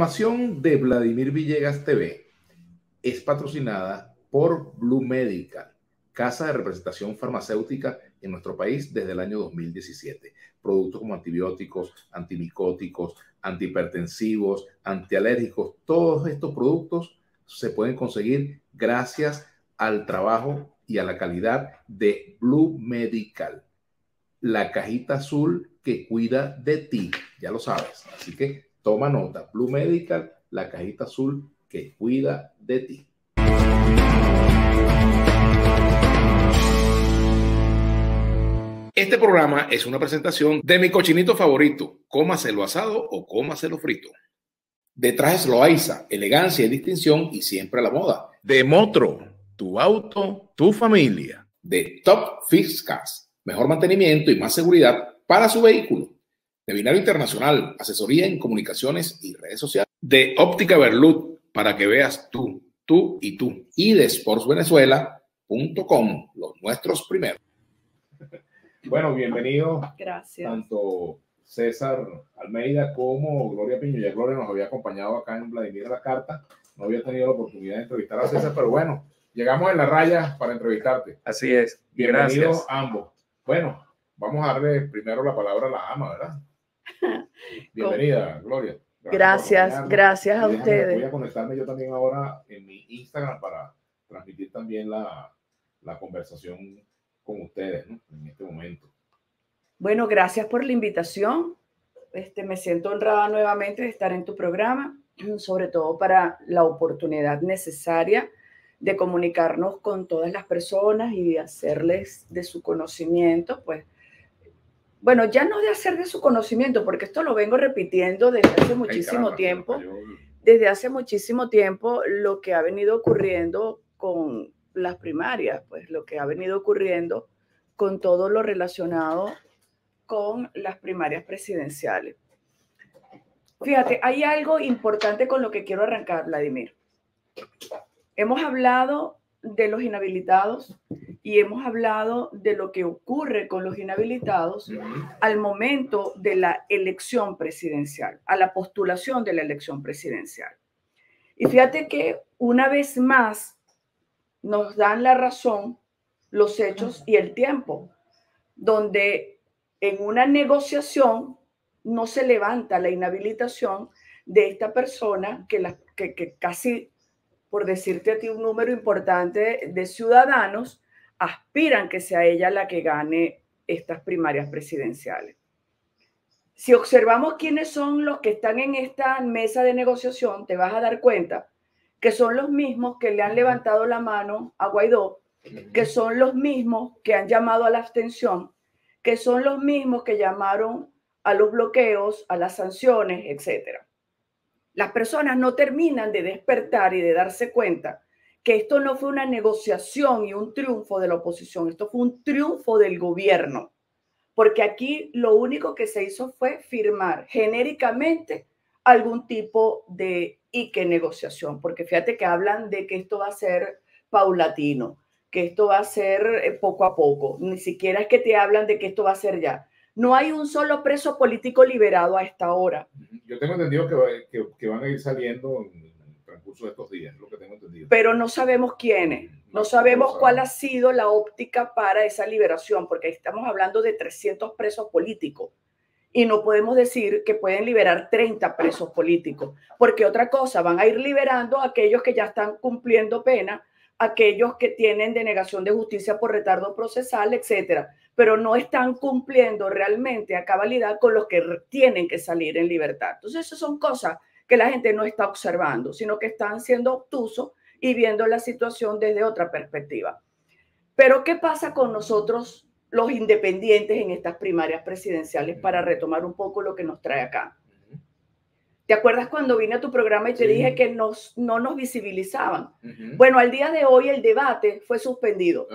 programación de Vladimir Villegas TV es patrocinada por Blue Medical, casa de representación farmacéutica en nuestro país desde el año 2017. Productos como antibióticos, antimicóticos, antihipertensivos, antialérgicos, todos estos productos se pueden conseguir gracias al trabajo y a la calidad de Blue Medical, la cajita azul que cuida de ti, ya lo sabes. Así que toma nota, Blue Medical, la cajita azul que cuida de ti. Este programa es una presentación de mi cochinito favorito, cómaselo asado o cómaselo frito. Detrás es Loaiza, elegancia y distinción y siempre a la moda. De Motro, tu auto, tu familia. De Top Fix Cars, mejor mantenimiento y más seguridad para su vehículo. De Binario Internacional, asesoría en comunicaciones y redes sociales. De Óptica Berlut, para que veas tú, tú y tú. Y de sportsvenezuela.com, los nuestros primeros. Bueno, bienvenido. Gracias. Tanto César Almeida como Gloria Piño. Ya Gloria nos había acompañado acá en Vladimir la Carta. No había tenido la oportunidad de entrevistar a César, pero bueno, llegamos en la raya para entrevistarte. Así es. Bienvenidos ambos. Bueno, vamos a darle primero la palabra a la ama, ¿verdad? Bienvenida, Gloria. Gracias, gracias, a ustedes. Voy a conectarme yo también ahora en mi Instagram para transmitir también la, la conversación con ustedes en este momento. Bueno, gracias por la invitación. Este, me siento honrada nuevamente de estar en tu programa, sobre todo para la oportunidad necesaria de comunicarnos con todas las personas y de hacerles de su conocimiento, pues, bueno, ya no de hacer de su conocimiento, porque esto lo vengo repitiendo desde hace muchísimo tiempo, desde hace muchísimo tiempo lo que ha venido ocurriendo con las primarias, pues lo que ha venido ocurriendo con todo lo relacionado con las primarias presidenciales. Fíjate, hay algo importante con lo que quiero arrancar, Vladimir. Hemos hablado de los inhabilitados y hemos hablado de lo que ocurre con los inhabilitados al momento de la elección presidencial, a la postulación de la elección presidencial. Y fíjate que una vez más nos dan la razón los hechos y el tiempo, donde en una negociación no se levanta la inhabilitación de esta persona que, la, que, casi, por decirte a ti un número importante de ciudadanos, aspiran que sea ella la que gane estas primarias presidenciales. Si observamos quiénes son los que están en esta mesa de negociación, te vas a dar cuenta que son los mismos que le han levantado la mano a Guaidó, que son los mismos que han llamado a la abstención, que son los mismos que llamaron a los bloqueos, a las sanciones, etc. Las personas no terminan de despertar y de darse cuenta que esto no fue una negociación y un triunfo de la oposición, esto fue un triunfo del gobierno, porque aquí lo único que se hizo fue firmar genéricamente algún tipo de y qué negociación, porque fíjate que hablan de que esto va a ser paulatino, que esto va a ser eh, poco a poco, ni siquiera es que te hablan de que esto va a ser ya. No hay un solo preso político liberado a esta hora. Yo tengo entendido que, que, van a ir saliendo en el transcurso de estos días, lo que tengo entendido. Pero no sabemos quiénes, no, sabemos cuál ha sido la óptica para esa liberación, porque estamos hablando de 300 presos políticos. Y no podemos decir que pueden liberar 30 presos políticos, porque otra cosa, van a ir liberando a aquellos que ya están cumpliendo pena, aquellos que tienen denegación de justicia por retardo procesal, etcétera, pero no están cumpliendo realmente a cabalidad con los que tienen que salir en libertad. Entonces, esas son cosas que la gente no está observando, sino que están siendo obtusos y viendo la situación desde otra perspectiva. Pero, ¿qué pasa con nosotros los independientes en estas primarias presidenciales para retomar un poco lo que nos trae acá. ¿Te acuerdas cuando vine a tu programa y te dije que nos, no nos visibilizaban? Bueno, al día de hoy el debate fue suspendido.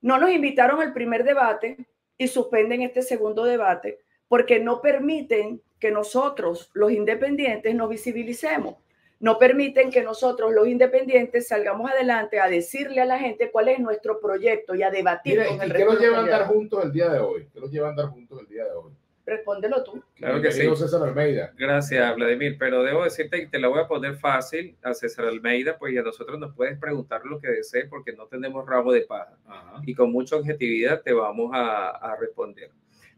No nos invitaron al primer debate y suspenden este segundo debate porque no permiten que nosotros, los independientes, nos visibilicemos no permiten que nosotros, los independientes, salgamos adelante a decirle a la gente cuál es nuestro proyecto y a debatir con el ¿Qué los lleva a andar juntos el día de hoy? ¿Qué los lleva a andar juntos el día de hoy? Respóndelo tú. Claro que sí. César Almeida. Gracias, Vladimir. Pero debo decirte que te la voy a poner fácil a César Almeida, pues a nosotros nos puedes preguntar lo que desees porque no tenemos rabo de paja. Y con mucha objetividad te vamos a, responder.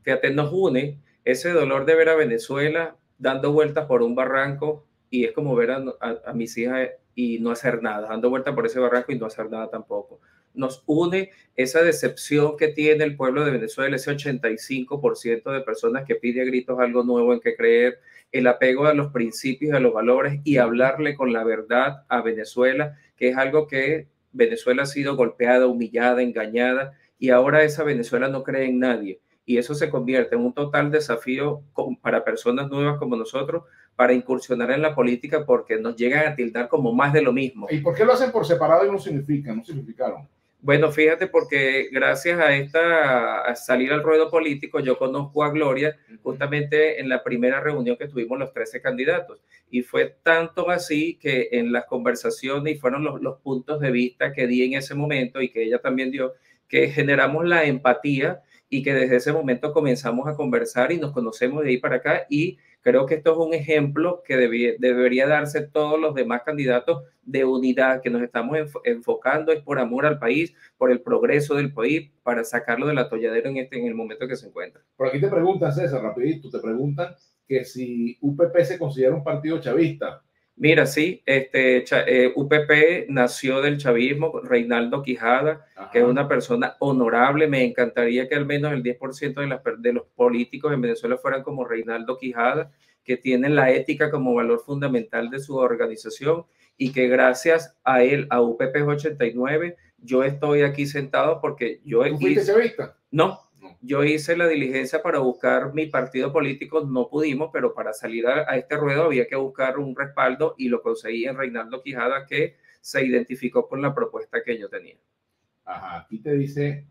Fíjate, nos une ese dolor de ver a Venezuela dando vueltas por un barranco y es como ver a, a mis hijas y no hacer nada, dando vueltas por ese barranco y no hacer nada tampoco nos une esa decepción que tiene el pueblo de Venezuela, ese 85% de personas que pide a gritos algo nuevo en que creer, el apego a los principios, a los valores y hablarle con la verdad a Venezuela, que es algo que Venezuela ha sido golpeada, humillada, engañada y ahora esa Venezuela no cree en nadie. Y eso se convierte en un total desafío para personas nuevas como nosotros para incursionar en la política porque nos llegan a tildar como más de lo mismo. ¿Y por qué lo hacen por separado y no significan, no significaron? Bueno, fíjate, porque gracias a esta salir al ruedo político, yo conozco a Gloria justamente en la primera reunión que tuvimos los 13 candidatos. Y fue tanto así que en las conversaciones y fueron los, los puntos de vista que di en ese momento y que ella también dio, que generamos la empatía y que desde ese momento comenzamos a conversar y nos conocemos de ahí para acá y Creo que esto es un ejemplo que debería darse todos los demás candidatos de unidad que nos estamos enfocando es por amor al país, por el progreso del país, para sacarlo del atolladero en, este, en el momento que se encuentra. Por aquí te preguntan, César, rapidito, te preguntan que si UPP se considera un partido chavista. Mira, sí, este, eh, UPP nació del chavismo, Reinaldo Quijada, que es una persona honorable. Me encantaría que al menos el 10% de, de los políticos en Venezuela fueran como Reinaldo Quijada, que tienen la ética como valor fundamental de su organización y que gracias a él, a UPP 89, yo estoy aquí sentado porque yo... ¿Tú fuiste chavista? No, yo hice la diligencia para buscar mi partido político, no pudimos, pero para salir a, este ruedo había que buscar un respaldo y lo conseguí en Reinaldo Quijada, que se identificó con la propuesta que yo tenía. Ajá, aquí te dice,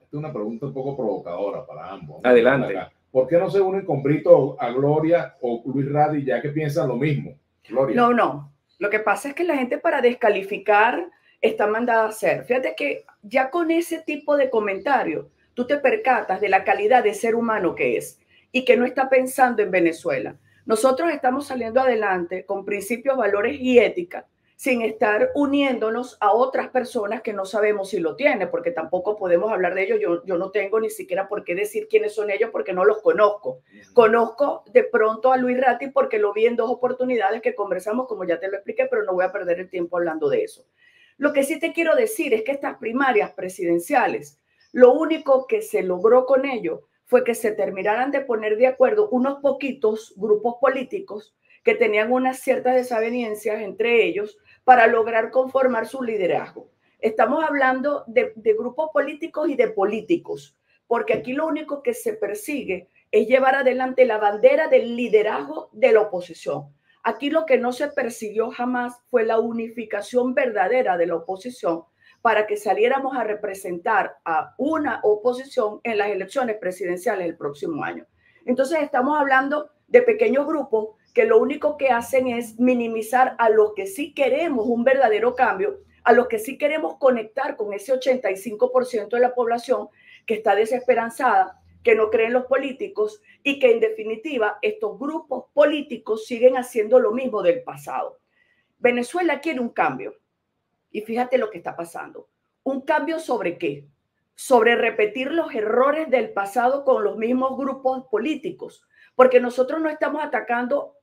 esta es una pregunta un poco provocadora para ambos. Adelante. ¿Por qué no se unen con Brito a Gloria o Luis Radi ya que piensan lo mismo? Gloria. No, no. Lo que pasa es que la gente para descalificar está mandada a hacer. Fíjate que ya con ese tipo de comentarios tú te percatas de la calidad de ser humano que es y que no está pensando en Venezuela. Nosotros estamos saliendo adelante con principios, valores y ética sin estar uniéndonos a otras personas que no sabemos si lo tienen, porque tampoco podemos hablar de ellos. Yo, yo no tengo ni siquiera por qué decir quiénes son ellos porque no los conozco. Conozco de pronto a Luis Ratti porque lo vi en dos oportunidades que conversamos, como ya te lo expliqué, pero no voy a perder el tiempo hablando de eso. Lo que sí te quiero decir es que estas primarias presidenciales lo único que se logró con ello fue que se terminaran de poner de acuerdo unos poquitos grupos políticos que tenían unas ciertas desavenencias entre ellos para lograr conformar su liderazgo. Estamos hablando de, de, grupos políticos y de políticos, porque aquí lo único que se persigue es llevar adelante la bandera del liderazgo de la oposición. Aquí lo que no se persiguió jamás fue la unificación verdadera de la oposición para que saliéramos a representar a una oposición en las elecciones presidenciales del próximo año. Entonces estamos hablando de pequeños grupos que lo único que hacen es minimizar a los que sí queremos un verdadero cambio, a los que sí queremos conectar con ese 85% de la población que está desesperanzada, que no creen los políticos y que en definitiva estos grupos políticos siguen haciendo lo mismo del pasado. Venezuela quiere un cambio. Y fíjate lo que está pasando. ¿Un cambio sobre qué? Sobre repetir los errores del pasado con los mismos grupos políticos. Porque nosotros no estamos atacando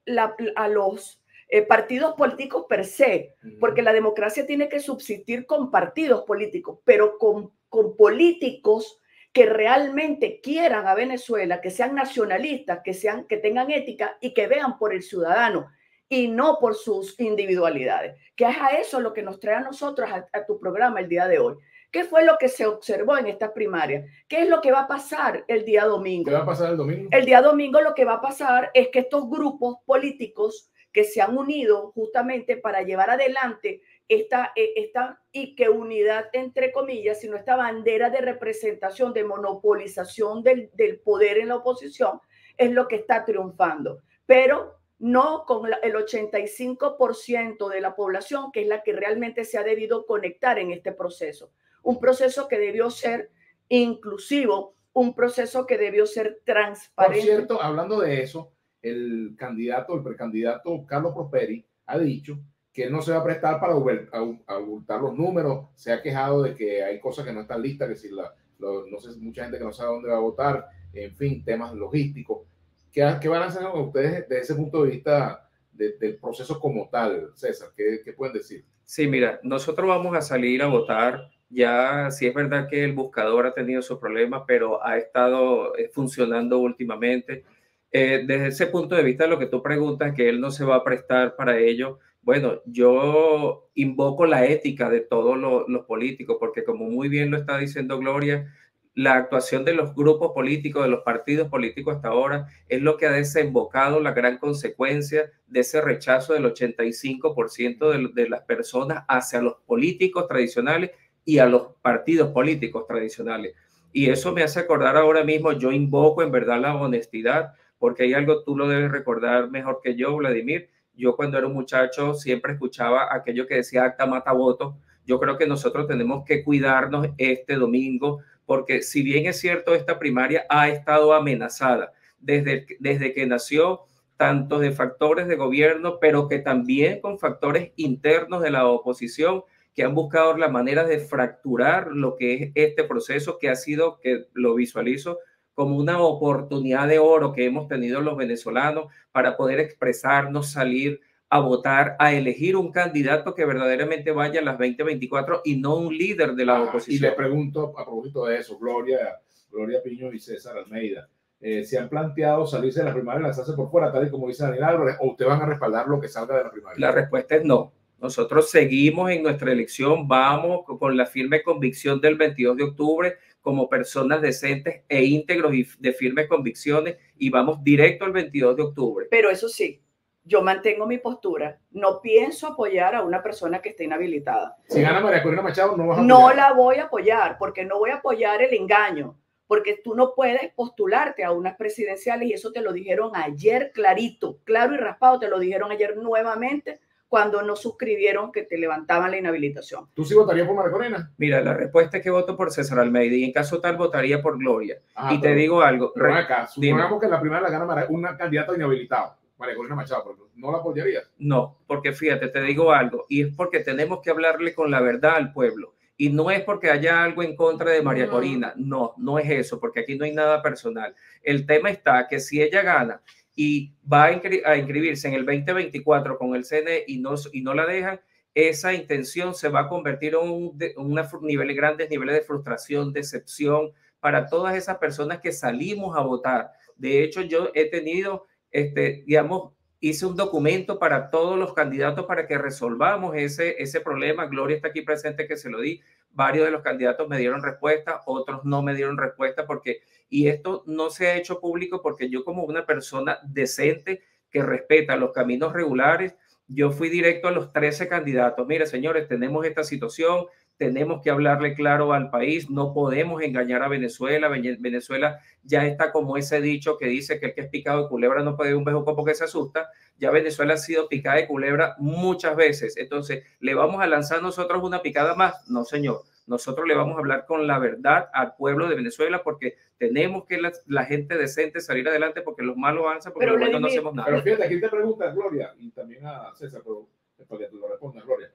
a los eh, partidos políticos per se, porque la democracia tiene que subsistir con partidos políticos, pero con, con políticos que realmente quieran a Venezuela, que sean nacionalistas, que, sean, que tengan ética y que vean por el ciudadano y no por sus individualidades. Que es a eso lo que nos trae a nosotros a, tu programa el día de hoy. ¿Qué fue lo que se observó en esta primaria? ¿Qué es lo que va a pasar el día domingo? ¿Qué va a pasar el domingo? El día domingo lo que va a pasar es que estos grupos políticos que se han unido justamente para llevar adelante esta, e, esta y que unidad entre comillas, sino esta bandera de representación, de monopolización del, del poder en la oposición, es lo que está triunfando. Pero no con el 85% de la población, que es la que realmente se ha debido conectar en este proceso. Un proceso que debió ser inclusivo un proceso que debió ser transparente. Por cierto, hablando de eso, el candidato, el precandidato Carlos Prosperi ha dicho que él no se va a prestar para abultar los números, se ha quejado de que hay cosas que no están listas, que si la, no sé, mucha gente que no sabe dónde va a votar, en fin, temas logísticos. ¿Qué, qué van a hacer ustedes desde ese punto de vista del proceso como tal, César? ¿Qué, ¿Qué pueden decir? Sí, mira, nosotros vamos a salir a votar ya sí es verdad que el buscador ha tenido sus problemas, pero ha estado eh, funcionando últimamente. Eh, desde ese punto de vista, lo que tú preguntas, que él no se va a prestar para ello, bueno, yo invoco la ética de todos los, políticos, porque como muy bien lo está diciendo Gloria, la actuación de los grupos políticos, de los partidos políticos hasta ahora, es lo que ha desembocado la gran consecuencia de ese rechazo del 85% de, de las personas hacia los políticos tradicionales y a los partidos políticos tradicionales. Y eso me hace acordar ahora mismo, yo invoco en verdad la honestidad, porque hay algo, tú lo debes recordar mejor que yo, Vladimir. Yo cuando era un muchacho siempre escuchaba aquello que decía acta mata voto. Yo creo que nosotros tenemos que cuidarnos este domingo, porque si bien es cierto, esta primaria ha estado amenazada desde, desde que nació, tanto de factores de gobierno, pero que también con factores internos de la oposición que han buscado la manera de fracturar lo que es este proceso que ha sido, que lo visualizo como una oportunidad de oro que hemos tenido los venezolanos para poder expresarnos, salir a votar, a elegir un candidato que verdaderamente vaya a las 2024 y no un líder de la oposición. Y le pregunto a propósito de eso, Gloria, Gloria Piño y César Almeida, eh, ¿se han planteado salirse de la primaria y lanzarse por fuera, tal y como dice Daniel Álvarez, o ustedes van a respaldar lo que salga de la primaria? La respuesta es no. Nosotros seguimos en nuestra elección, vamos con la firme convicción del 22 de octubre como personas decentes e íntegros y de firmes convicciones y vamos directo al 22 de octubre. Pero eso sí, yo mantengo mi postura. No pienso apoyar a una persona que esté inhabilitada. Si gana María Corina Machado, no vas a apoyar. No la voy a apoyar porque no voy a apoyar el engaño. Porque tú no puedes postularte a unas presidenciales y eso te lo dijeron ayer clarito, claro y raspado, te lo dijeron ayer nuevamente cuando no suscribieron que te levantaban la inhabilitación. ¿Tú sí votarías por María Corina? Mira, la respuesta es que voto por César Almeida y en caso tal votaría por Gloria. y te digo algo. acá, supongamos que la primera la gana una candidata inhabilitada. María Corina Machado, ¿no la apoyarías? No, porque fíjate, te digo algo, y es porque tenemos que hablarle con la verdad al pueblo. Y no es porque haya algo en contra de María Corina, no, no es eso, porque aquí no hay nada personal. El tema está que si ella gana y va a, inscribirse en el 2024 con el CNE y no, y no la dejan, esa intención se va a convertir en un, una, nivel, grandes niveles de frustración, decepción para todas esas personas que salimos a votar. De hecho, yo he tenido, este, digamos, hice un documento para todos los candidatos para que resolvamos ese, ese problema. Gloria está aquí presente que se lo di. Varios de los candidatos me dieron respuesta, otros no me dieron respuesta porque, y esto no se ha hecho público porque yo como una persona decente que respeta los caminos regulares, yo fui directo a los 13 candidatos. Mire, señores, tenemos esta situación, tenemos que hablarle claro al país, no podemos engañar a Venezuela. Venezuela ya está como ese dicho que dice que el que es picado de culebra no puede ir un bejuco porque se asusta. Ya Venezuela ha sido picada de culebra muchas veces. Entonces, ¿le vamos a lanzar nosotros una picada más? No, señor. Nosotros le vamos a hablar con la verdad al pueblo de Venezuela porque tenemos que la, gente decente salir adelante porque los malos avanzan porque los buenos no hacemos nada. Pero fíjate, aquí te pregunta Gloria y también a César, pero para que tú lo respondas, Gloria.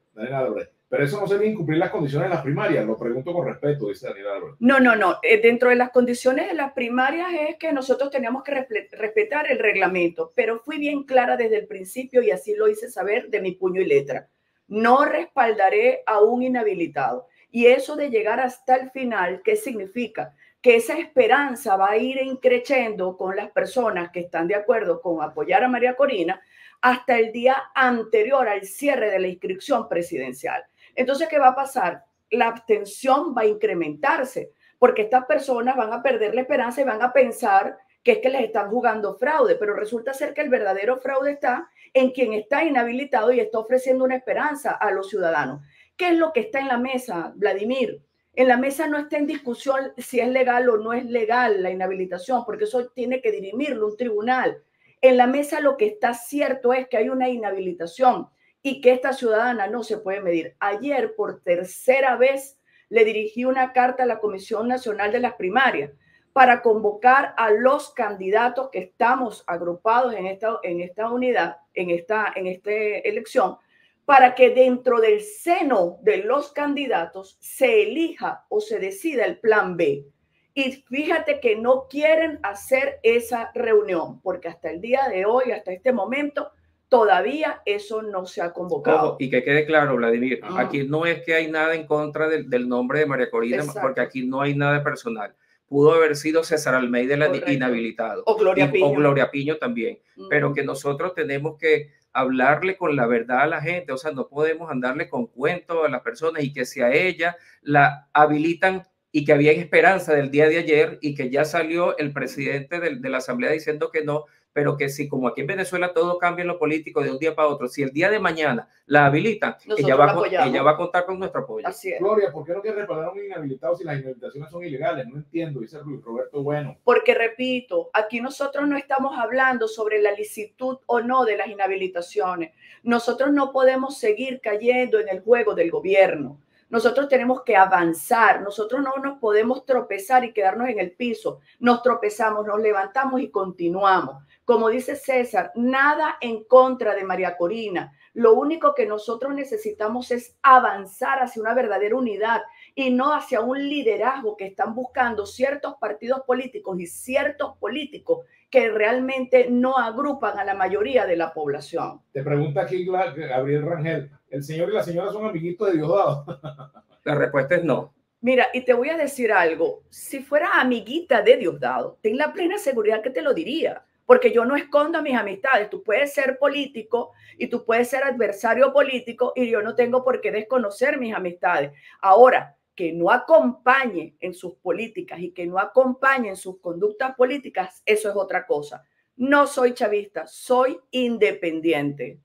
Pero eso no sería incumplir las condiciones de las primarias, lo pregunto con respeto, dice Daniel Álvarez. No, no, no. Eh, dentro de las condiciones de las primarias es que nosotros teníamos que respetar el reglamento, pero fui bien clara desde el principio y así lo hice saber de mi puño y letra. No respaldaré a un inhabilitado. Y eso de llegar hasta el final, ¿qué significa? Que esa esperanza va a ir increciendo con las personas que están de acuerdo con apoyar a María Corina hasta el día anterior al cierre de la inscripción presidencial. Entonces, ¿qué va a pasar? La abstención va a incrementarse porque estas personas van a perder la esperanza y van a pensar que es que les están jugando fraude, pero resulta ser que el verdadero fraude está en quien está inhabilitado y está ofreciendo una esperanza a los ciudadanos. ¿Qué es lo que está en la mesa, Vladimir? En la mesa no está en discusión si es legal o no es legal la inhabilitación, porque eso tiene que dirimirlo un tribunal. En la mesa lo que está cierto es que hay una inhabilitación y que esta ciudadana no se puede medir. Ayer, por tercera vez, le dirigí una carta a la Comisión Nacional de las Primarias para convocar a los candidatos que estamos agrupados en esta, en esta unidad, en esta, en esta elección, para que dentro del seno de los candidatos se elija o se decida el plan B. Y fíjate que no quieren hacer esa reunión, porque hasta el día de hoy, hasta este momento, todavía eso no se ha convocado. y que quede claro, Vladimir, aquí no es que hay nada en contra del, del nombre de María Corina, porque aquí no hay nada personal pudo haber sido César Almeida el inhabilitado. O Gloria Piño. O Gloria Piño también. Pero que nosotros tenemos que hablarle con la verdad a la gente, o sea, no podemos andarle con cuentos a las personas y que si a ella la habilitan y que había esperanza del día de ayer y que ya salió el presidente de la Asamblea diciendo que no, pero que si como aquí en Venezuela todo cambia en lo político de un día para otro, si el día de mañana la habilitan, ella va, ella va, a contar con nuestro apoyo. Así es. Gloria, ¿por qué no quiere reparar a un inhabilitado si las inhabilitaciones son ilegales? No entiendo, dice Roberto Bueno. Porque repito, aquí nosotros no estamos hablando sobre la licitud o no de las inhabilitaciones. Nosotros no podemos seguir cayendo en el juego del gobierno. Nosotros tenemos que avanzar, nosotros no nos podemos tropezar y quedarnos en el piso. Nos tropezamos, nos levantamos y continuamos. Como dice César, nada en contra de María Corina. Lo único que nosotros necesitamos es avanzar hacia una verdadera unidad y no hacia un liderazgo que están buscando ciertos partidos políticos y ciertos políticos que realmente no agrupan a la mayoría de la población. Te pregunta aquí Gabriel Rangel, ¿el señor y la señora son amiguitos de Diosdado? La respuesta es no. Mira, y te voy a decir algo, si fuera amiguita de Diosdado, ten la plena seguridad que te lo diría porque yo no escondo mis amistades. Tú puedes ser político y tú puedes ser adversario político y yo no tengo por qué desconocer mis amistades. Ahora, que no acompañe en sus políticas y que no acompañe en sus conductas políticas, eso es otra cosa. No soy chavista, soy independiente.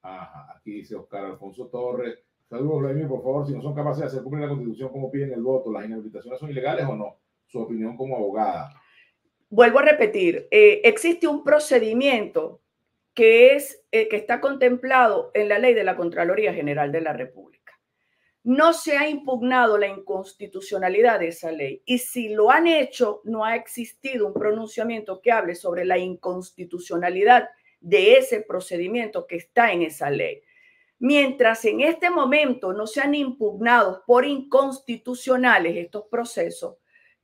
Ajá, aquí dice Oscar Alfonso Torres. Saludos, Vladimir, por favor, si no son capaces de hacer cumplir la constitución, ¿cómo piden el voto? ¿Las inhabilitaciones son ilegales o no? Su opinión como abogada vuelvo a repetir, eh, existe un procedimiento que, es, eh, que está contemplado en la ley de la Contraloría General de la República. No se ha impugnado la inconstitucionalidad de esa ley y si lo han hecho, no ha existido un pronunciamiento que hable sobre la inconstitucionalidad de ese procedimiento que está en esa ley. Mientras en este momento no sean impugnados por inconstitucionales estos procesos,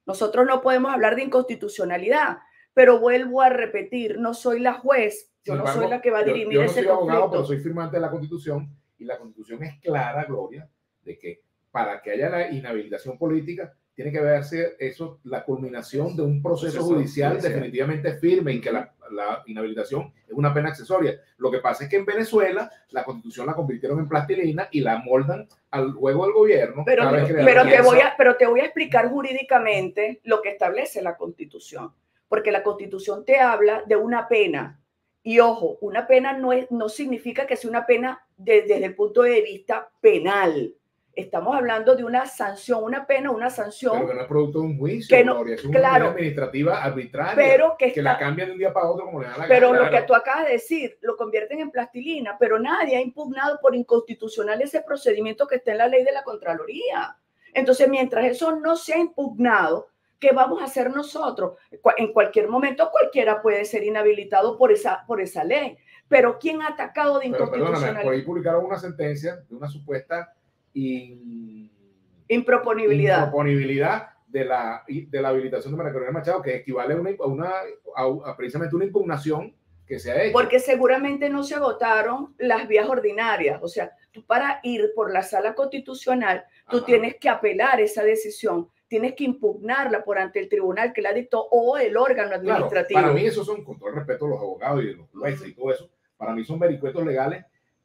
nosotros no podemos hablar de inconstitucionalidad, pero vuelvo a repetir, no soy la juez, yo no soy la que va a dirimir yo, yo no soy Abogado, pero soy firmante de la Constitución y la Constitución es clara, Gloria, de que para que haya la inhabilitación política tiene que verse eso, la culminación de un proceso, judicial, definitivamente firme y que la, la, inhabilitación es una pena accesoria. Lo que pasa es que en Venezuela la constitución la convirtieron en plastilina y la moldan al juego del gobierno. Pero, pero, te voy a, pero te voy a explicar jurídicamente lo que establece la constitución, porque la constitución te habla de una pena. Y ojo, una pena no, es, no significa que sea una pena desde el punto de vista penal Estamos hablando de una sanción, una pena, una sanción. Pero que no es producto de un juicio, que no, es una claro, administrativa arbitraria. Pero que, la cambian de un día para otro como le da la Pero lo que tú acabas de decir, lo convierten en plastilina, pero nadie ha impugnado por inconstitucional ese procedimiento que está en la ley de la Contraloría. Entonces, mientras eso no se ha impugnado, ¿qué vamos a hacer nosotros? En cualquier momento cualquiera puede ser inhabilitado por esa, por esa ley. Pero ¿quién ha atacado de inconstitucionalidad? Por ahí publicaron una sentencia de una supuesta improponibilidad. improponibilidad de la, de la habilitación de María Corina Machado, que equivale a una, a precisamente una impugnación que se ha hecho. Porque seguramente no se agotaron las vías ordinarias. O sea, tú para ir por la sala constitucional, tú tienes que apelar esa decisión, tienes que impugnarla por ante el tribunal que la dictó o el órgano administrativo. para mí eso son, con todo el respeto a los abogados y los jueces y todo eso, para mí son vericuetos legales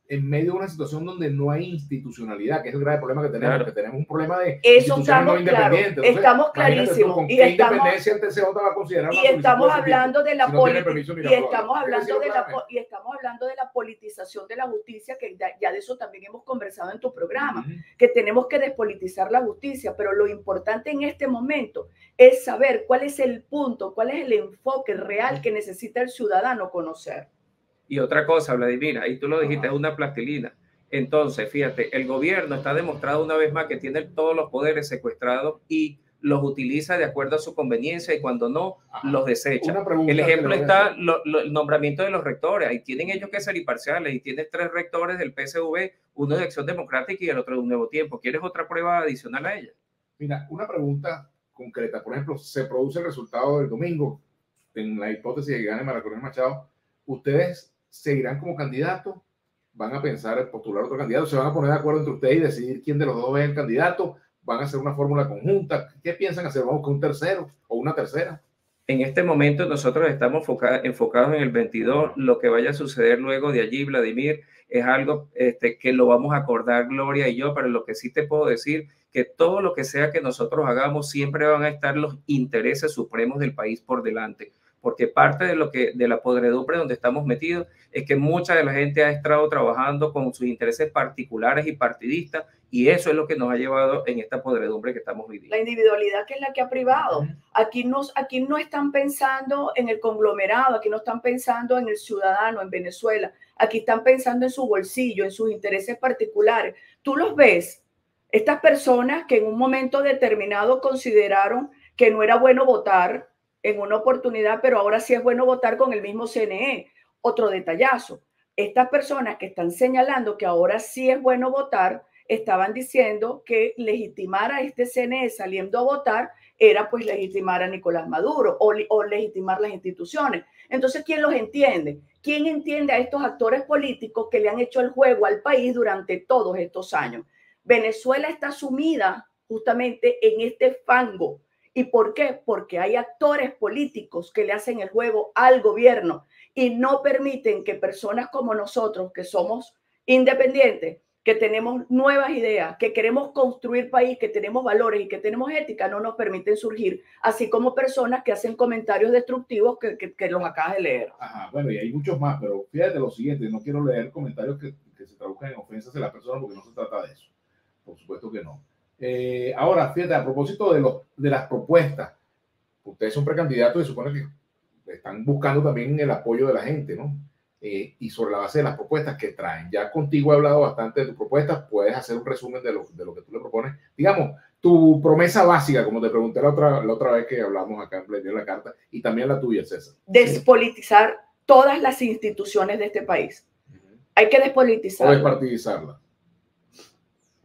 en medio de una situación donde no hay institucionalidad, que es el grave problema que tenemos, que tenemos un problema de Eso estamos, claro, estamos clarísimos. y estamos, independencia el TCJ va a considerar y estamos hablando de la y estamos hablando de la y estamos hablando de la politización de la justicia, que ya, de eso también hemos conversado en tu programa, que tenemos que despolitizar la justicia, pero lo importante en este momento es saber cuál es el punto, cuál es el enfoque real que necesita el ciudadano conocer. Y otra cosa, Vladimir, ahí tú lo dijiste, es una plastilina. Entonces, fíjate, el gobierno está demostrado una vez más que tiene todos los poderes secuestrados y los utiliza de acuerdo a su conveniencia y cuando no, los desecha. El ejemplo está el nombramiento de los rectores. Ahí tienen ellos que ser imparciales y tiene tres rectores del PSV, uno de Acción Democrática y el otro de Un Nuevo Tiempo. ¿Quieres otra prueba adicional a ella? Mira, una pregunta concreta. Por ejemplo, se produce el resultado del domingo en la hipótesis de que gane Maracorés Machado. ¿Ustedes seguirán como candidatos? ¿Van a pensar en postular otro candidato? ¿Se van a poner de acuerdo entre ustedes y decidir quién de los dos es el candidato? van a hacer una fórmula conjunta. ¿Qué piensan hacer? ¿Vamos con un tercero o una tercera? En este momento nosotros estamos enfocados en el 22. Lo que vaya a suceder luego de allí, Vladimir, es algo este, que lo vamos a acordar Gloria y yo, pero lo que sí te puedo decir que todo lo que sea que nosotros hagamos siempre van a estar los intereses supremos del país por delante porque parte de lo que de la podredumbre donde estamos metidos es que mucha de la gente ha estado trabajando con sus intereses particulares y partidistas y eso es lo que nos ha llevado en esta podredumbre que estamos viviendo. La individualidad que es la que ha privado. Aquí, nos, aquí no están pensando en el conglomerado, aquí no están pensando en el ciudadano en Venezuela, aquí están pensando en su bolsillo, en sus intereses particulares. Tú los ves, estas personas que en un momento determinado consideraron que no era bueno votar en una oportunidad, pero ahora sí es bueno votar con el mismo CNE. Otro detallazo. Estas personas que están señalando que ahora sí es bueno votar, estaban diciendo que legitimar a este CNE saliendo a votar era pues legitimar a Nicolás Maduro o, o, legitimar las instituciones. Entonces, ¿quién los entiende? ¿Quién entiende a estos actores políticos que le han hecho el juego al país durante todos estos años? Venezuela está sumida justamente en este fango. ¿Y por qué? Porque hay actores políticos que le hacen el juego al gobierno y no permiten que personas como nosotros, que somos independientes, que tenemos nuevas ideas, que queremos construir país, que tenemos valores y que tenemos ética, no nos permiten surgir, así como personas que hacen comentarios destructivos que, los acabas de leer. Ajá, bueno, y hay muchos más, pero fíjate lo siguiente, no quiero leer comentarios que, que se traduzcan en ofensas de la persona porque no se trata de eso. Por supuesto que no. Eh, ahora, fíjate, a propósito de, los, de las propuestas, ustedes son precandidatos y supone que están buscando también el apoyo de la gente, ¿no? Eh, y sobre la base de las propuestas que traen. Ya contigo he hablado bastante de tus propuestas, puedes hacer un resumen de lo, de lo que tú le propones. Digamos, tu promesa básica, como te pregunté la otra, la otra vez que hablamos acá en la carta, y también la tuya, César. Despolitizar todas las instituciones de este país. Hay que despolitizar. O despartidizarla.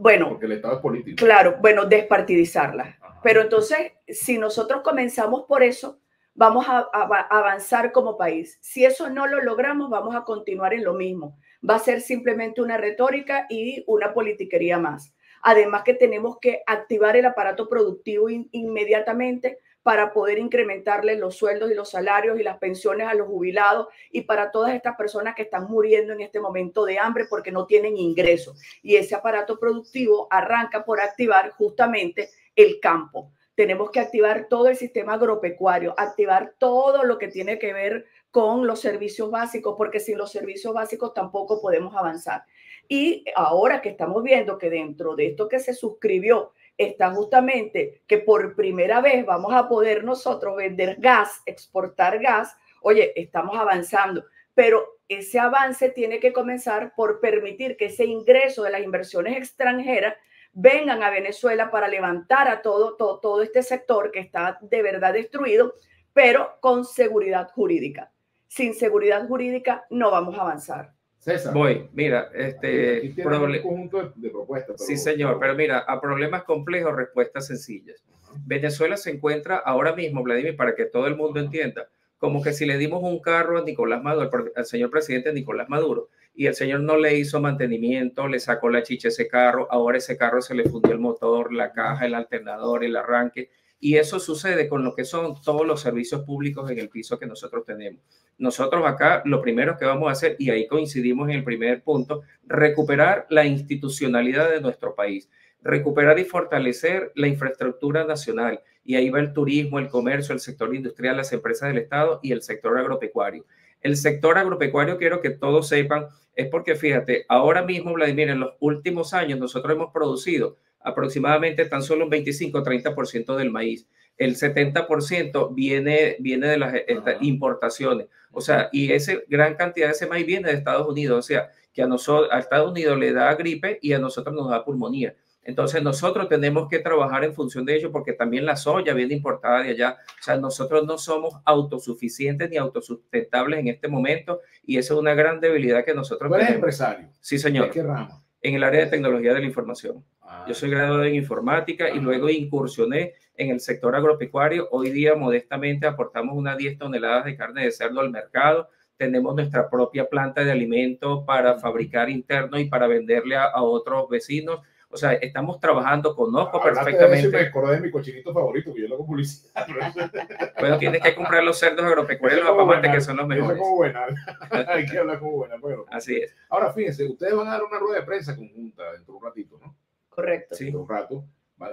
Bueno. Porque el Estado es político. Claro, bueno, despartidizarla. Pero entonces, si nosotros comenzamos por eso, vamos a, avanzar como país. Si eso no lo logramos, vamos a continuar en lo mismo. Va a ser simplemente una retórica y una politiquería más. Además que tenemos que activar el aparato productivo inmediatamente para poder incrementarle los sueldos y los salarios y las pensiones a los jubilados y para todas estas personas que están muriendo en este momento de hambre porque no tienen ingresos. Y ese aparato productivo arranca por activar justamente el campo tenemos que activar todo el sistema agropecuario, activar todo lo que tiene que ver con los servicios básicos, porque sin los servicios básicos tampoco podemos avanzar. Y ahora que estamos viendo que dentro de esto que se suscribió está justamente que por primera vez vamos a poder nosotros vender gas, exportar gas, oye, estamos avanzando, pero ese avance tiene que comenzar por permitir que ese ingreso de las inversiones extranjeras vengan a Venezuela para levantar a todo, todo, todo este sector que está de verdad destruido, pero con seguridad jurídica. Sin seguridad jurídica no vamos a avanzar. César. Voy, mira, este un conjunto de, propuestas. sí, señor, pero mira, a problemas complejos, respuestas sencillas. Venezuela se encuentra ahora mismo, Vladimir, para que todo el mundo entienda, como que si le dimos un carro a Nicolás Maduro, al señor presidente Nicolás Maduro, y el señor no le hizo mantenimiento, le sacó la chicha a ese carro, ahora ese carro se le fundió el motor, la caja, el alternador, el arranque, y eso sucede con lo que son todos los servicios públicos en el piso que nosotros tenemos. Nosotros acá lo primero que vamos a hacer, y ahí coincidimos en el primer punto, recuperar la institucionalidad de nuestro país, recuperar y fortalecer la infraestructura nacional. Y ahí va el turismo, el comercio, el sector industrial, las empresas del Estado y el sector agropecuario. El sector agropecuario, quiero que todos sepan, es porque fíjate, ahora mismo, Vladimir, en los últimos años nosotros hemos producido aproximadamente tan solo un 25-30% del maíz. El 70% viene, viene de las importaciones. O sea, y esa gran cantidad de ese maíz viene de Estados Unidos. O sea, que a, nosotros, a Estados Unidos le da gripe y a nosotros nos da pulmonía. Entonces nosotros tenemos que trabajar en función de ello porque también la soya viene importada de allá. O sea, nosotros no somos autosuficientes ni autosustentables en este momento y esa es una gran debilidad que nosotros ¿Tú eres empresario? Sí, señor. ¿De qué rama? En el área de tecnología de la información. Ah, Yo soy graduado en informática y luego incursioné en el sector agropecuario. Hoy día, modestamente, aportamos unas 10 toneladas de carne de cerdo al mercado. Tenemos nuestra propia planta de alimentos para fabricar interno y para venderle a otros vecinos o sea, estamos trabajando, conozco perfectamente. De me acordé de mi cochinito favorito, que yo lo hago publicidad. bueno, tienes que comprar los cerdos agropecuarios, los apamantes, que son los mejores. Eso como buena. Hay que hablar como buena. Así es. Ahora, fíjense, ustedes van a dar una rueda de prensa conjunta dentro de un ratito, ¿no? Correcto. Sí. Dentro de un rato.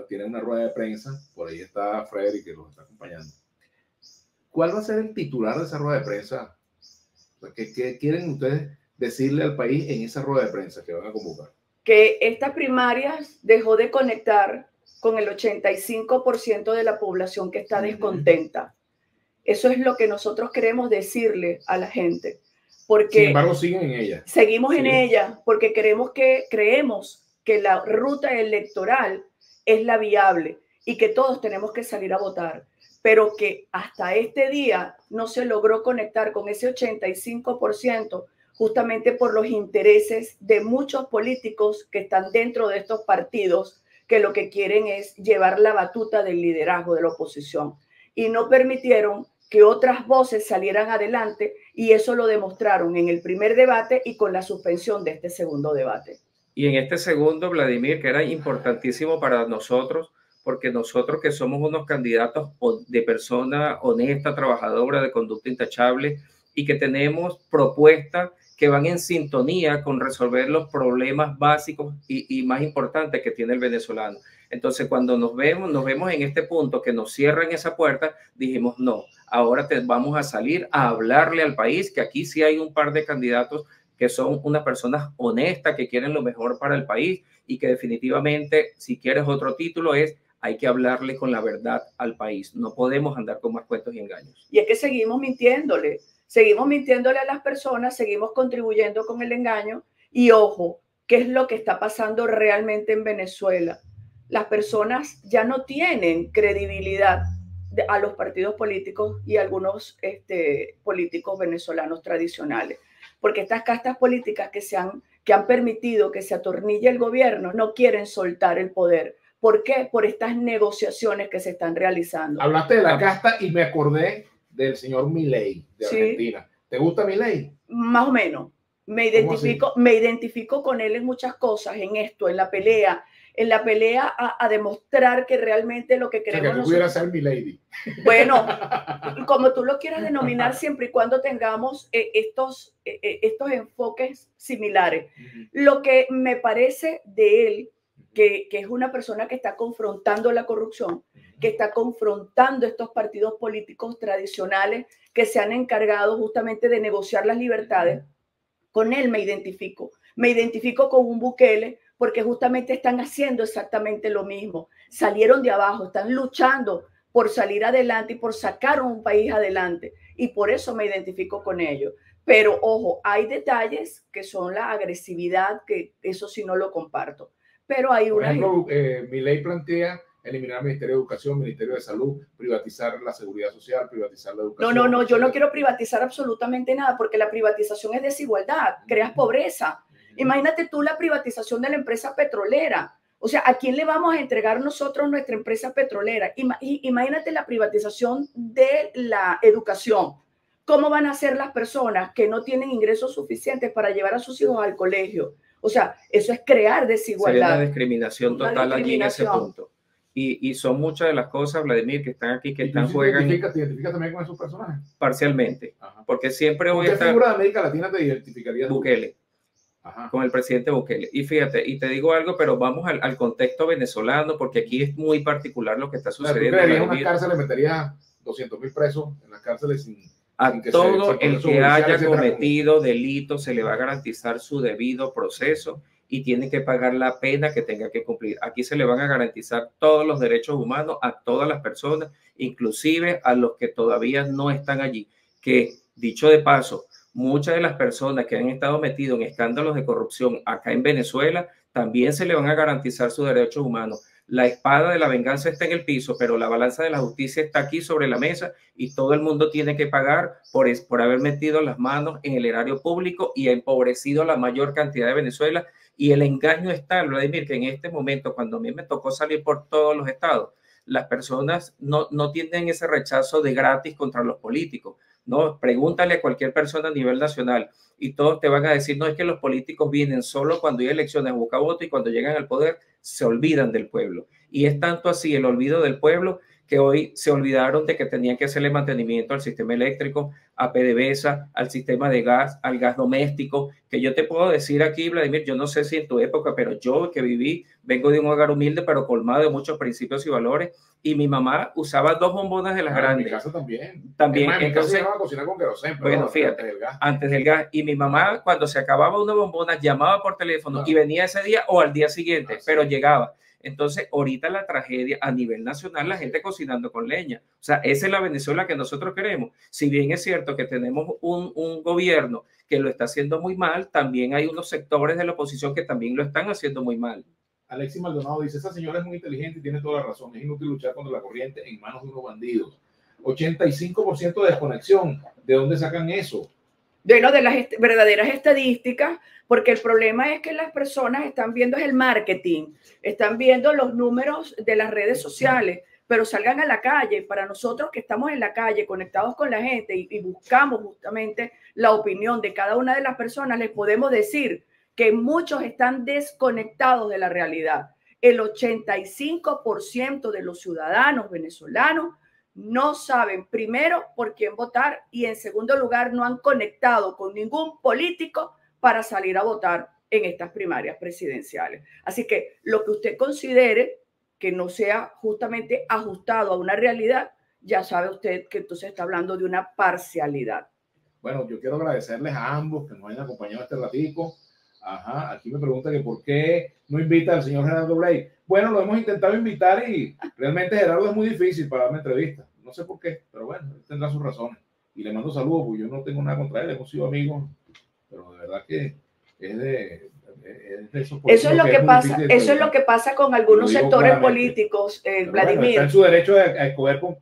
tienen una rueda de prensa, por ahí está Freddy que los está acompañando. ¿Cuál va a ser el titular de esa rueda de prensa? ¿qué, ¿Qué quieren ustedes decirle al país en esa rueda de prensa que van a convocar? Que estas primarias dejó de conectar con el 85% de la población que está descontenta. Eso es lo que nosotros queremos decirle a la gente. Porque Sin embargo, siguen en ella. Seguimos en ella porque queremos que, creemos que la ruta electoral es la viable y que todos tenemos que salir a votar, pero que hasta este día no se logró conectar con ese 85% justamente por los intereses de muchos políticos que están dentro de estos partidos que lo que quieren es llevar la batuta del liderazgo de la oposición y no permitieron que otras voces salieran adelante y eso lo demostraron en el primer debate y con la suspensión de este segundo debate. Y en este segundo, Vladimir, que era importantísimo para nosotros, porque nosotros que somos unos candidatos de persona honesta, trabajadora, de conducta intachable y que tenemos propuestas que van en sintonía con resolver los problemas básicos y, más importantes que tiene el venezolano. Entonces, cuando nos vemos, nos vemos en este punto que nos cierran esa puerta, dijimos, no, ahora te, vamos a salir a hablarle al país, que aquí sí hay un par de candidatos que son unas personas honestas, que quieren lo mejor para el país y que definitivamente, si quieres otro título, es hay que hablarle con la verdad al país. No podemos andar con más cuentos y engaños. Y es que seguimos mintiéndole seguimos mintiéndole a las personas, seguimos contribuyendo con el engaño y ojo, ¿qué es lo que está pasando realmente en Venezuela? Las personas ya no tienen credibilidad a los partidos políticos y a algunos este, políticos venezolanos tradicionales, porque estas castas políticas que, se han, que han permitido que se atornille el gobierno no quieren soltar el poder. ¿Por qué? Por estas negociaciones que se están realizando. Hablaste de la casta y me acordé del señor Milei de Argentina. ¿Te gusta Milei? Más o menos. Me identifico, me identifico con él en muchas cosas, en esto, en la pelea, en la pelea a, demostrar que realmente lo que queremos. O sea, que pudiera ser Milady. Bueno, como tú lo quieras denominar, siempre y cuando tengamos eh, estos, eh, eh, estos enfoques similares. Lo que me parece de él, que, que es una persona que está confrontando la corrupción, que está confrontando estos partidos políticos tradicionales que se han encargado justamente de negociar las libertades. Con él me identifico. Me identifico con un Bukele porque justamente están haciendo exactamente lo mismo. Salieron de abajo, están luchando por salir adelante y por sacar un país adelante. Y por eso me identifico con ellos. Pero ojo, hay detalles que son la agresividad, que eso sí no lo comparto. Pero hay una... Por ejemplo, eh, mi ley plantea eliminar el Ministerio de Educación, Ministerio de Salud, privatizar la seguridad social, privatizar la educación. No, no, no, yo no quiero privatizar absolutamente nada porque la privatización es desigualdad, creas pobreza. Imagínate tú la privatización de la empresa petrolera. O sea, ¿a quién le vamos a entregar nosotros nuestra empresa petrolera? Imagínate la privatización de la educación. ¿Cómo van a ser las personas que no tienen ingresos suficientes para llevar a sus hijos al colegio? O sea, eso es crear desigualdad. Sería una discriminación total allí en ese punto. Y, son muchas de las cosas, Vladimir, que están aquí, que están juegan. ¿Te identificas también con esos personajes? Parcialmente. Porque siempre voy a estar. ¿Qué figura de América Latina te identificaría? Bukele. Con el presidente Bukele. Y fíjate, y te digo algo, pero vamos al, contexto venezolano, porque aquí es muy particular lo que está sucediendo. ¿Tú en una cárcel le metería 200 mil presos en las cárceles sin, a todo el que haya cometido delito se le va a garantizar su debido proceso y tiene que pagar la pena que tenga que cumplir. Aquí se le van a garantizar todos los derechos humanos a todas las personas, inclusive a los que todavía no están allí. Que, dicho de paso, muchas de las personas que han estado metidos en escándalos de corrupción acá en Venezuela también se le van a garantizar sus derechos humanos. La espada de la venganza está en el piso, pero la balanza de la justicia está aquí sobre la mesa y todo el mundo tiene que pagar por, por haber metido las manos en el erario público y empobrecido la mayor cantidad de Venezuela. Y el engaño está, Vladimir, que en este momento, cuando a mí me tocó salir por todos los estados, las personas no, no tienen ese rechazo de gratis contra los políticos. ¿no? Pregúntale a cualquier persona a nivel nacional y todos te van a decir, no es que los políticos vienen solo cuando hay elecciones busca voto y cuando llegan al poder se olvidan del pueblo. Y es tanto así el olvido del pueblo que hoy se olvidaron de que tenían que hacerle mantenimiento al sistema eléctrico, a PDVSA, al sistema de gas, al gas doméstico, que yo te puedo decir aquí, Vladimir, yo no sé si en tu época, pero yo que viví, vengo de un hogar humilde, pero colmado de muchos principios y valores, y mi mamá usaba dos bombonas de las grandes. En mi casa también. También. En entonces, a cocinar con querosén, bueno, fíjate, antes del, gas. antes del gas. Y mi mamá, cuando se acababa una bombona, llamaba por teléfono y venía ese día o al día siguiente, ah, pero llegaba. Entonces, ahorita la tragedia a nivel nacional, la gente cocinando con leña. O sea, esa es la Venezuela que nosotros queremos. Si bien es cierto que tenemos un, un gobierno que lo está haciendo muy mal, también hay unos sectores de la oposición que también lo están haciendo muy mal. Alexis Maldonado dice, esa señora es muy inteligente y tiene toda la razón. Es inútil luchar contra la corriente en manos de unos bandidos. 85% de desconexión. ¿De dónde sacan eso? Bueno, de las verdaderas estadísticas, porque el problema es que las personas están viendo el marketing, están viendo los números de las redes sociales, pero salgan a la calle. Para nosotros que estamos en la calle, conectados con la gente y, y buscamos justamente la opinión de cada una de las personas, les podemos decir que muchos están desconectados de la realidad. El 85% de los ciudadanos venezolanos no saben primero por quién votar y en segundo lugar no han conectado con ningún político para salir a votar en estas primarias presidenciales. Así que lo que usted considere que no sea justamente ajustado a una realidad, ya sabe usted que entonces está hablando de una parcialidad. Bueno, yo quiero agradecerles a ambos que nos hayan acompañado este ratico. Ajá, aquí me pregunta que por qué no invita al señor Gerardo Blay. Bueno, lo hemos intentado invitar y realmente Gerardo es muy difícil para darme entrevista. No sé por qué, pero bueno, él tendrá sus razones. Y le mando saludos, porque yo no tengo nada contra él, hemos sido amigos, pero de verdad que es de, eso, es lo que, pasa, eso es lo que pasa con algunos sectores políticos, eh, Vladimir. está en su derecho a, escoger con,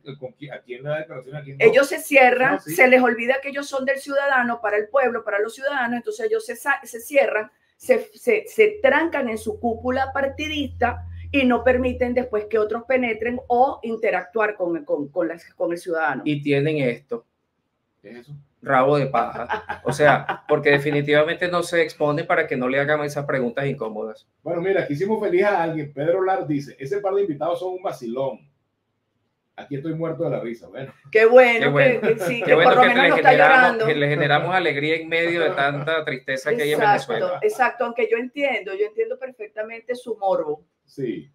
a quién le da declaración, a quién Ellos se cierran, se les olvida que ellos son del ciudadano, para el pueblo, para los ciudadanos, entonces ellos se, se cierran, se, se, se trancan en su cúpula partidista y no permiten después que otros penetren o interactuar con, con, con, con el ciudadano. Y tienen esto. ¿Qué es eso? Rabo de paja. O sea, porque definitivamente no se expone para que no le hagan esas preguntas incómodas. Bueno, mira, aquí hicimos feliz a alguien. Pedro Lar dice, ese par de invitados son un vacilón. Aquí estoy muerto de la risa. Bueno. Qué bueno, que, sí, que, por lo menos. Que le generamos alegría en medio de tanta tristeza que hay en Venezuela. Exacto, aunque yo entiendo, yo entiendo perfectamente su morbo. Sí.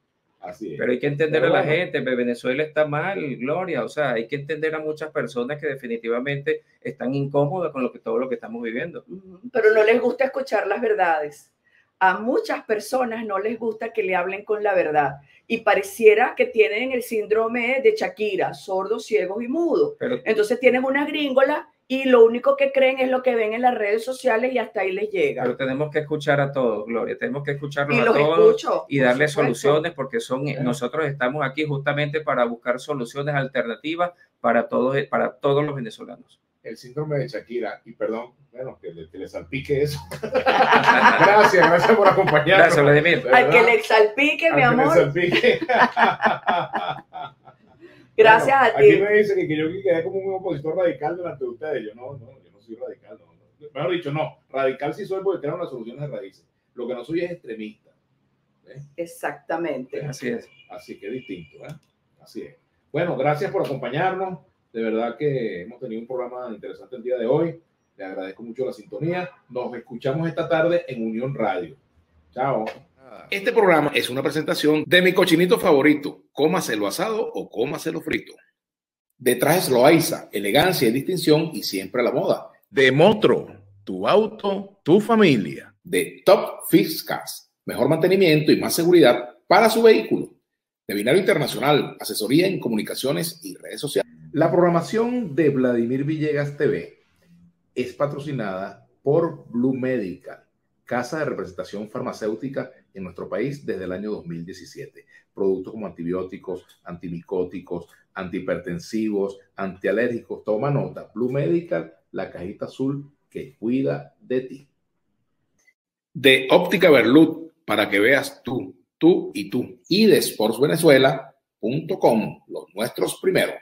Pero hay que entender a la gente, Venezuela está mal, Gloria, o sea, hay que entender a muchas personas que definitivamente están incómodas con lo que, todo lo que estamos viviendo. Pero no les gusta escuchar las verdades. A muchas personas no les gusta que le hablen con la verdad y pareciera que tienen el síndrome de Shakira, sordos, ciegos y mudos. Entonces tienen una gringola y lo único que creen es lo que ven en las redes sociales y hasta ahí les llega. Pero tenemos que escuchar a todos, Gloria, tenemos que escucharlos a todos y darles soluciones porque son nosotros estamos aquí justamente para buscar soluciones alternativas para todos para todos los venezolanos. El síndrome de Shakira y perdón, bueno, que le, que le salpique eso. gracias, gracias por acompañarnos. Gracias, Vladimir. Al que le salpique, mi amor. Que le salpique. Gracias a ti. Aquí me dicen que, yo quedé como un opositor radical delante de ustedes. Yo no, no, yo no soy radical. No, no. Mejor dicho, no, radical sí soy porque creo las soluciones de raíces. Lo que no soy es extremista. Exactamente. Así es. Así que distinto. ¿eh? Así es. Bueno, gracias por acompañarnos. De verdad que hemos tenido un programa interesante el día de hoy. Le agradezco mucho la sintonía. Nos escuchamos esta tarde en Unión Radio. Chao. Este programa es una presentación de mi cochinito favorito, cómaselo asado o cómaselo frito. Detrás es Loaiza, elegancia y distinción y siempre a la moda. De Motro, tu auto, tu familia. De Top Fix Cars, mejor mantenimiento y más seguridad para su vehículo. De Binario Internacional, asesoría en comunicaciones y redes sociales. La programación de Vladimir Villegas TV es patrocinada por Blue Medical casa de representación farmacéutica en nuestro país desde el año 2017. Productos como antibióticos, antimicóticos, antihipertensivos, antialérgicos. Toma nota. Blue Medical, la cajita azul que cuida de ti. De Óptica Berlut, para que veas tú, tú y tú. Y de sportsvenezuela.com, los nuestros primero.